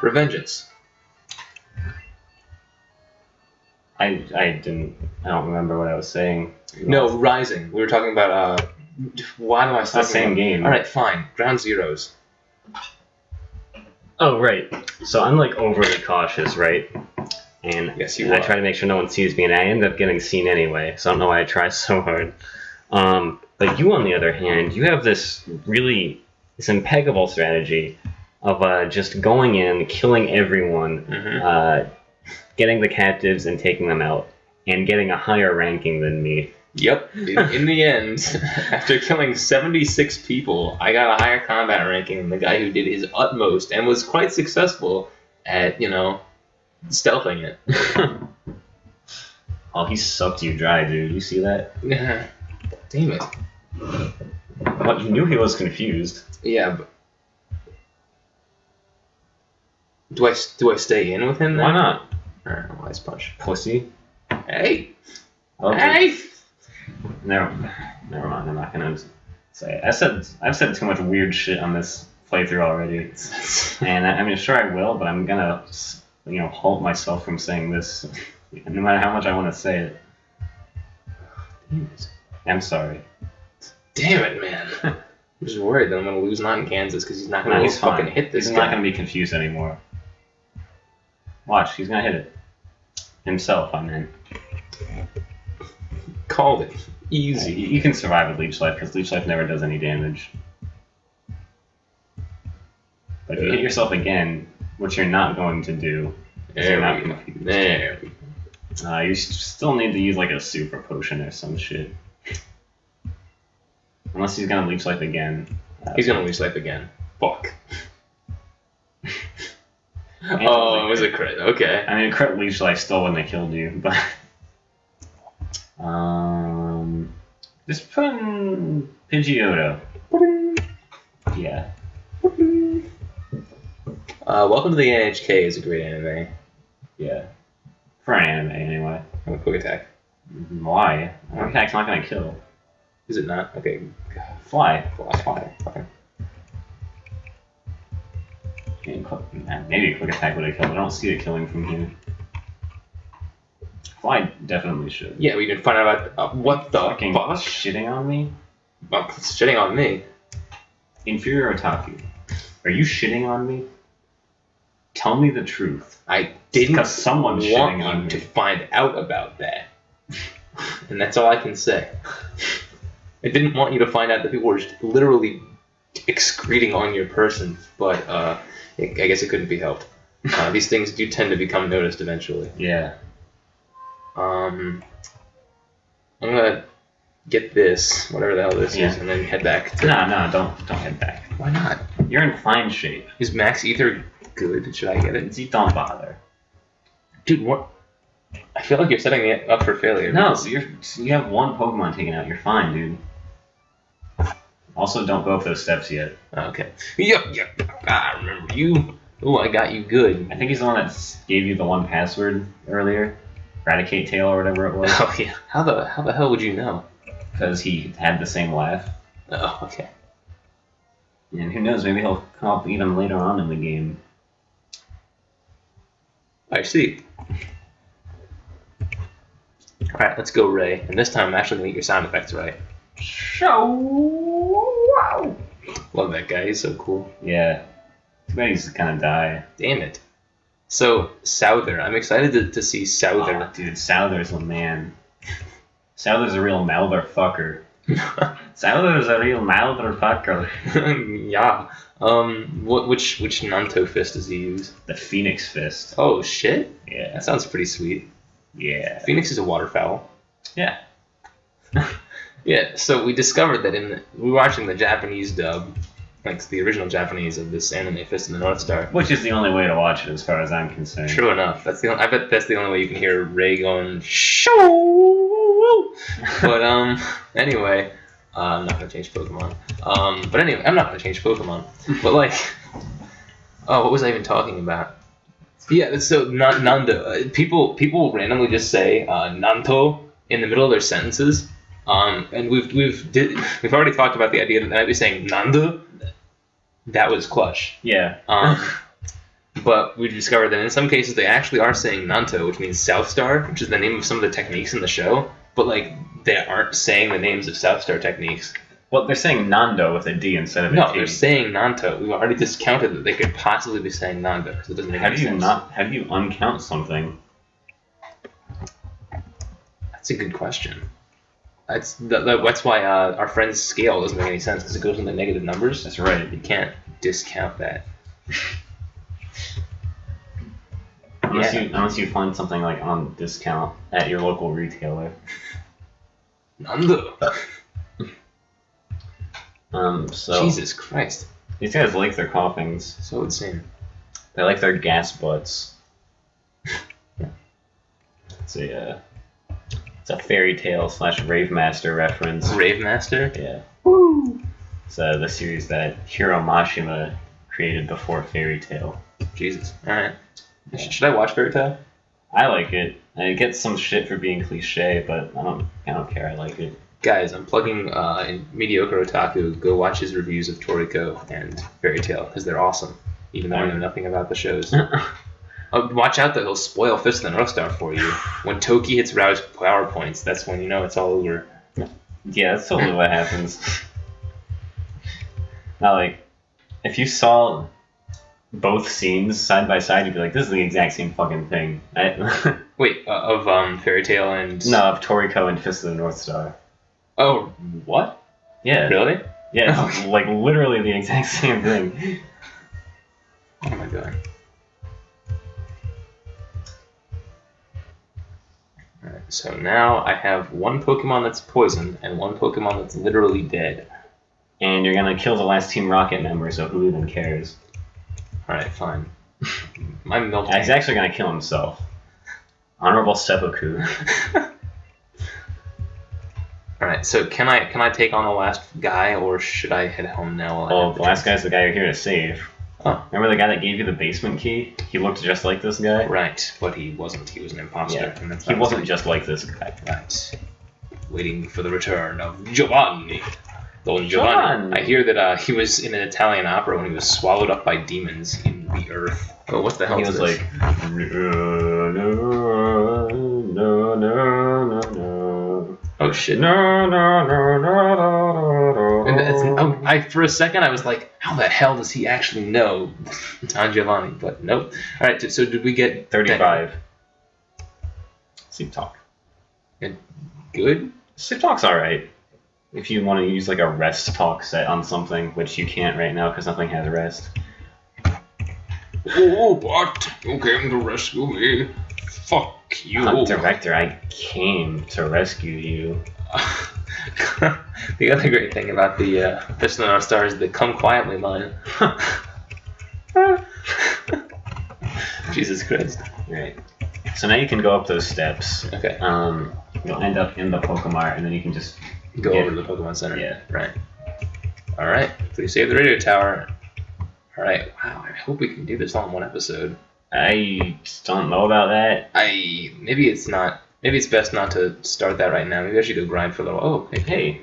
Revengeance. I I didn't. I don't remember what I was saying. No, Rising. We were talking about. uh Why do I It's the same game. All right, fine. Ground Zeroes. Oh right. So I'm like overly cautious, right? And Yes, you I are. try to make sure no one sees me, and I end up getting seen anyway. So I don't know why I try so hard. Um, but you, on the other hand, you have this really this impeccable strategy of uh, just going in, killing everyone, Mm-hmm. uh, getting the captives and taking them out, and getting a higher ranking than me. Yep. In, the end, after killing 76 people, I got a higher combat ranking than the guy who did his utmost and was quite successful at, you know, stealthing it. Oh, he sucked you dry, dude. You see that? Yeah. Damn it. What? You knew he was confused. Yeah, but. Do I, do I stay in with him then? Why not? Alright, wise punch. Pussy. Hey! Well, Hey! Never, never mind. I'm not gonna say. It. I said I've said too much weird shit on this playthrough already, and I, I mean, sure I will, but I'm gonna, you know, halt myself from saying this, no matter how much I want to say it. It. I'm sorry. Damn it, man. I'm just worried that I'm gonna lose not in Kansas because he's not gonna No, fucking hit this He's guy. not gonna be confused anymore. Watch, he's gonna hit it himself. I mean, Called it. Easy. you can survive with leech life because leech life never does any damage. But if you hit yourself again, which you're not going to do, There you're not we go. confused. There we go. Uh, you still need to use like a super potion or some shit. Unless he's gonna leech life again. Uh, He's gonna lose life again. Fuck. and- Oh, it was a crit. Okay. I mean, a crit leech life still wouldn't have killed you, but. um. Just put in Pidgeotto. Yeah. Uh, Welcome to the NHK is a great anime. Yeah. For an anime, anyway. Oh, quick attack. Why? Quick attack's not gonna kill. Is it not? Okay. Fly. Fly. Fly. Fly. Maybe a quick attack would have killed. I don't see it killing from here. Fly definitely should. Yeah, we didn't find out about uh, what the Fucking fuck. shitting on me? Well, it's shitting on me. Inferior Otaku. Are you shitting on me? Tell me the truth. I didn't Because someone's want shitting you on to find out about that. and that's all I can say. I didn't want you to find out that people were literally excreting on your person, but uh, I I guess it couldn't be helped. Uh, these things do tend to become noticed eventually. Yeah. Um, I'm gonna get this, whatever the hell this Yeah. is, and then head back. To, No, no, don't don't head back. Why not? You're in fine shape. Is Max Ether good? Should I get it? You don't bother. Dude, what? I feel like you're setting me up for failure. No, you're you have one Pokemon taken out. You're fine, dude. Also, don't go up those steps yet. Oh, Okay. Yep, yep. I remember you. Oh, I got you good. I think he's the one that gave you the one password earlier, Eradicate Tail or whatever it was, Oh yeah. How the how the hell would you know? because he had the same laugh. Oh, okay. And who knows, maybe he'll come up even later on in the game. I see. All right, let's go, Ray. And this time, I'm actually gonna get your sound effects right. Show. Love that guy. He's so cool. Yeah. Too bad he's gonna die. Damn it. So Souther, I'm excited to, to see Souther. Oh, dude, Souther's a man. Souther's a real motherfucker. Souther's a real motherfucker. yeah. Um. What? Which which Nanto fist does he use? The Phoenix Fist. Oh shit. Yeah. That sounds pretty sweet. Yeah. Phoenix is a waterfowl. Yeah. Yeah, so we discovered that in the, we were watching the Japanese dub, like the original Japanese of this anime, Fist in the North Star. Which is the only way to watch it, as far as I'm concerned. True enough, that's the only, I bet that's the only way you can hear Ray going shoo. But um, anyway, uh, I'm not gonna change Pokemon. Um, but anyway, I'm not gonna change Pokemon. But like, oh, what was I even talking about? Yeah, so Na- Nando. Uh, people people randomly just say uh, Nanto in the middle of their sentences. Um, and we've we've did, we've already talked about the idea that I might be saying Nando. That was clutch. Yeah. Um, But we discovered that in some cases they actually are saying Nanto, which means South Star, which is the name of some of the techniques in the show. But like they aren't saying the names of South Star techniques. Well, they're saying Nando with a D instead of a No, T. they're saying Nanto. We've already discounted that they could possibly be saying Nando, so it doesn't make How do you sense. not? How do you uncount something? That's a good question. That's that, that- that's why uh, our friend's scale doesn't make any sense because it goes into negative numbers. That's right. You can't discount that. Unless Yeah. you unless you find something like on discount at your local retailer. Nando. Um. So Jesus Christ. these guys like their coughings. So insane. They like their gas butts. it's a uh, it's a fairy tail slash rave master reference. Rave Master. Yeah. Woo. It's uh, the series that Hiro Mashima created before Fairy Tail. Jesus. All right. Sh- Should I watch Fairy Tail? I like it. And it gets some shit for being cliche, but I don't I don't care. I like it. Guys, I'm plugging uh, in mediocre otaku. Go watch his reviews of Toriko and Fairy Tail because they're awesome. Even though I know nothing about the shows. Uh, watch out that he'll spoil Fist of the North Star for you. When Toki hits Raoh's power points, that's when you know it's all over. Yeah, that's totally what happens. Now, like, if you saw both scenes side by side, you'd be like, "This is the exact same fucking thing." I, Wait, uh, of um, Fairy Tail and no, of Toriko and Fist of the North Star. Oh, what? Yeah, Really? yeah, it's like literally the exact same thing. Oh my god. So now I have one Pokemon that's poisoned and one Pokemon that's literally dead. And you're gonna kill the last Team Rocket member, so who even cares? Alright, fine. My milk He's actually gonna kill himself. Honorable seppuku. Alright, so can I can I take on the last guy or should I head home now? Well, the last guy's the guy you're here to save. Oh. Remember the guy that gave you the basement key? He looked just like this guy. Right, but he wasn't. He was an imposter. Yeah, and that's He wasn't just like this guy. Right. Waiting for the return of Giovanni. Don Giovanni. Giovanni. I hear that uh, he was in an Italian opera when he was swallowed up by demons in the earth. Oh, what the hell He is was this? like, no, no, no, no, no, no. oh shit. No, no, no, no, no, no, And that's, oh, I, for a second, I was like, how the hell does he actually know Don Giovanni? But nope. All right, so did we get 35. Sleep talk. good? Sleep talk's alright. If you want to use like a rest talk set on something, which you can't right now because nothing has rest. Oh, what? You came to rescue me? Fuck you. Uh, director, I came to rescue you. the other great thing about the uh, Fist of the North Star is the "Come quietly" line. Jesus Christ. Right. So now you can go up those steps. Okay, Um, you'll end up in the Pokemart, and then you can just go Yeah. over to the Pokemon Center. Yeah. Right. All right. Please save the radio tower. All right. Wow. I hope we can do this all in one episode. I don't know about that. I maybe it's not. Maybe it's best not to start that right now. Maybe I should go grind for a little. Oh, hey, Hey,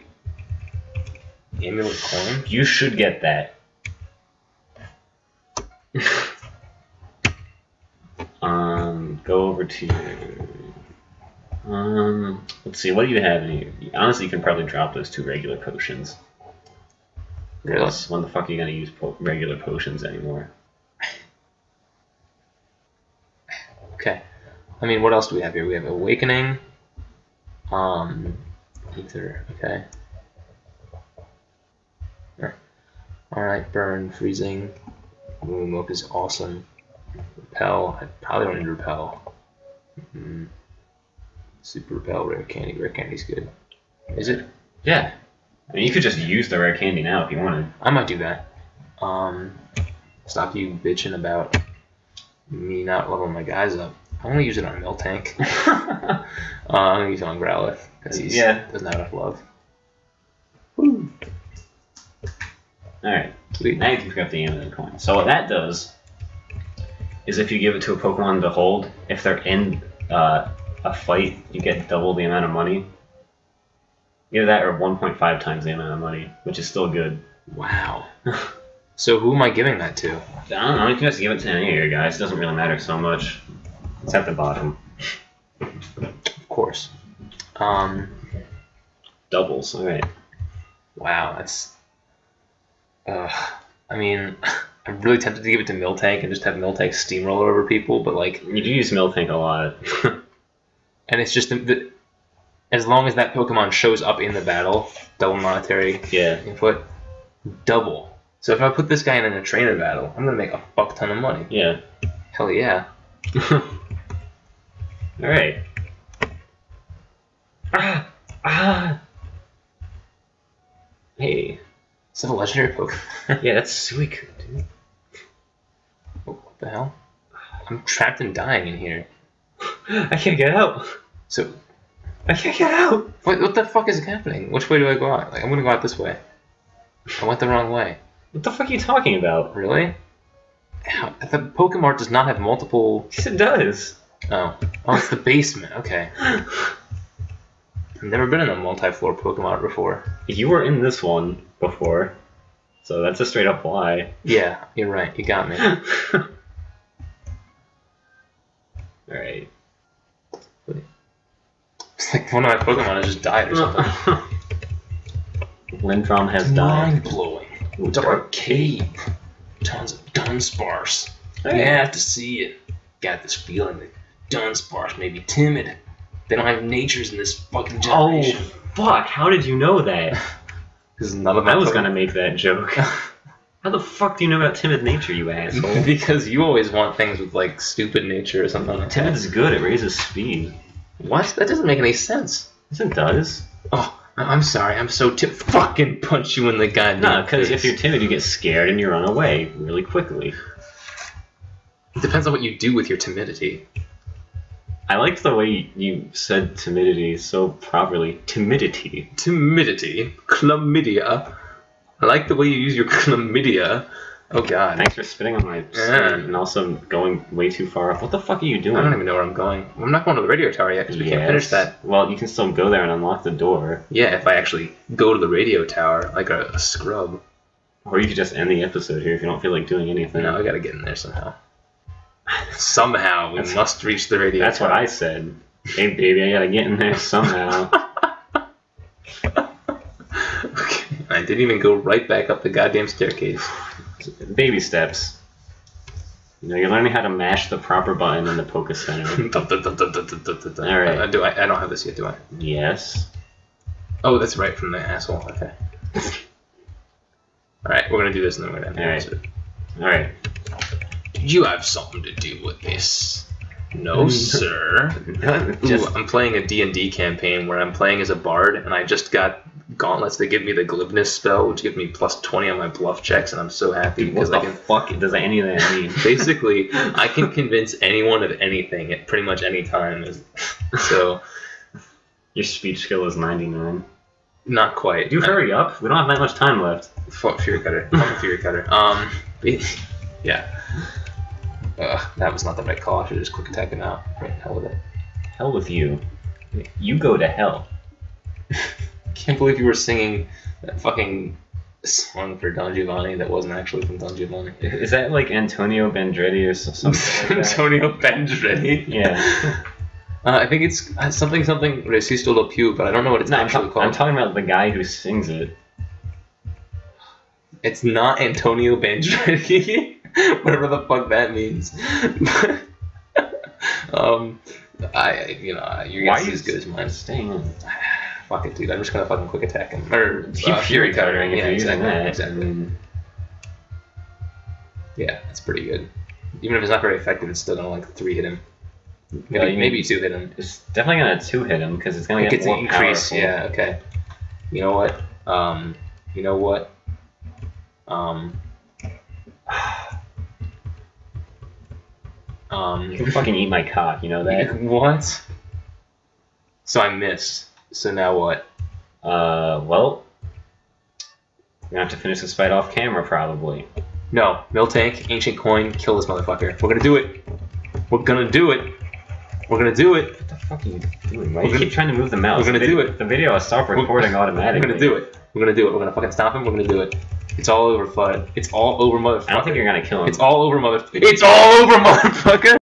amulet coin. you should get that. um, go over to. Um, let's see. What do you have in here? Honestly, you can probably drop those two regular potions. Really? When the fuck are you gonna use po- regular potions anymore? Okay. I mean, what else do we have here? We have Awakening. Um, Ether. Okay. Alright, Burn, Freezing. Moonwalk is awesome. Repel. I probably don't need Repel. Mm. Super Repel, Rare Candy. Rare Candy's good. Is it? Yeah. I mean, you could just use the rare candy now if you wanted. I might do that. Um, stop you bitching about me not leveling my guys up. I'm gonna use it on Miltank. uh, I'm gonna use it on Growlithe because he Yeah. doesn't have enough love. Woo. Alright. Now you can pick up the amulet coin. So what that does is if you give it to a Pokemon to hold, if they're in uh, a fight, you get double the amount of money. Either that or 1.5 times the amount of money, which is still good. Wow. So who am I giving that to? I don't know. You can just give it to any of your guys. It doesn't really matter so much. It's at the bottom. Of course. Um. Doubles. All right. Wow, that's. Uh, I mean, I'm really tempted to give it to Miltank and just have Miltank steamroll over people, but like, You do use Miltank a lot. and it's just the, the as long as that Pokemon shows up in the battle, double monetary yeah. input, double. So if I put this guy in a trainer battle, I'm gonna make a fuck ton of money. Yeah. Hell yeah. all right. Ah. Ah. Hey. Is that a legendary Pokemon? Yeah, that's Suicune, dude. what the hell? I'm trapped and dying in here. I can't get out. So I can't get out. what, what the fuck is happening? Which way do I go out? Like I'm gonna go out this way. I went the wrong way. What the fuck are you talking about? Really? How, the Pokemon does not have multiple. Yes, it does. Oh, oh, it's the basement. Okay, I've never been in a multi-floor Pokemon before. You were in this one before, so that's a straight up lie. Yeah, you're right. You got me. Alright. It's like one of my Pokemon has just died or something. Lindrom has died. Mind blowing. Dark cave. Tons of Dunsparce. You have to see it. Got this feeling that Dunsparce may be timid. They don't have natures in this fucking generation. Oh, fuck. How did you know that? Because none of my I was gonna make that joke. How the fuck do you know about timid nature, you asshole? because you always want things with like stupid nature or something like that. Timid's good, it raises speed. What? That doesn't make any sense. Yes, it does. Oh, I- I'm sorry. I'm so tip. Fucking punch you in the goddamn. No, because face. if you're timid, you get scared and you run away really quickly. it depends on what you do with your timidity. I liked the way you said timidity so properly. Timidity. Timidity, chlamydia. I like the way you use your chlamydia. Oh God. Thanks for spitting on my Yeah. and also going way too far. What the fuck are you doing? I don't even know where I'm going. I'm not going to the radio tower yet because we can't finish that. Well, you can still go there and unlock the door. Yeah, if I actually go to the radio tower like a, a scrub. Or you could just end the episode here if you don't feel like doing anything. No, I gotta get in there somehow. Somehow we That's- must reach the radio. That's what. I said. Hey, baby, I gotta get in there somehow. Okay. I didn't even go right back up the goddamn staircase. Baby steps. You know, you're learning how to mash the proper button in the Poke Center. All right. Uh, do I? I don't have this yet, do I? yes. Oh, that's right from the asshole. Okay. All right, we're gonna do this and then we're gonna end the All right. Episode. Alright. Did you have something to do with this? No, sir. Ooh, Just, I'm playing a D&D campaign where I'm playing as a bard, and I just got gauntlets that give me the glibness spell, which give me plus 20 on my bluff checks, and I'm so happy what because the I can. fuck does any of that mean? Basically, I can convince anyone of anything at pretty much any time. So, Your speech skill is 99. not quite. You hurry up. We don't have that much time left. Fuck Fury Cutter. Fuck Fury Cutter. Um, yeah. Uh, that was not the right call. I should just quick attack him out. Right, hell with it. Hell with you. You go to hell. Can't believe you were singing that fucking song for Don Giovanni that wasn't actually from Don Giovanni. Is that like Antonio Bandretti or something like? Antonio Bandretti. Yeah. Uh, I think it's uh, something something Resisto lo più, but I don't know what it's No, I'm, actually ta- called. I'm talking about the guy who sings it. It's not Antonio Bandretti, whatever the fuck that means. um, I, you know, your guess is as good as mine. Staying in. Fuck it, dude. I'm just gonna fucking quick attack him or Keep uh, Fury Cuttering if Yeah, exactly. that. Exactly. Yeah, that's pretty good. Even if it's not very effective, it's still gonna like three hit him. Maybe, you maybe two hit him. it's definitely gonna two hit him because it's gonna It get more increase. powerful. Yeah. Okay. You know what? Um. You know what? Um. You Um. can fucking eat my cock. You know that? What? So I missed. So now what? Uh, well, we're gonna have to finish this fight off camera probably. No, Miltank, ancient coin, kill this motherfucker. We're gonna do it. We're gonna do it. We're gonna do it. What the fuck are you doing? Why We're you keep trying to move the mouse? we're gonna The do it. The video will stop We're- recording We're gonna do it. We're gonna do it. We're gonna fucking stop him. We're gonna do it. It's all over FUD. It's all over motherfucker. I don't think you're gonna kill him. It's all over mother. It's all over motherfucker.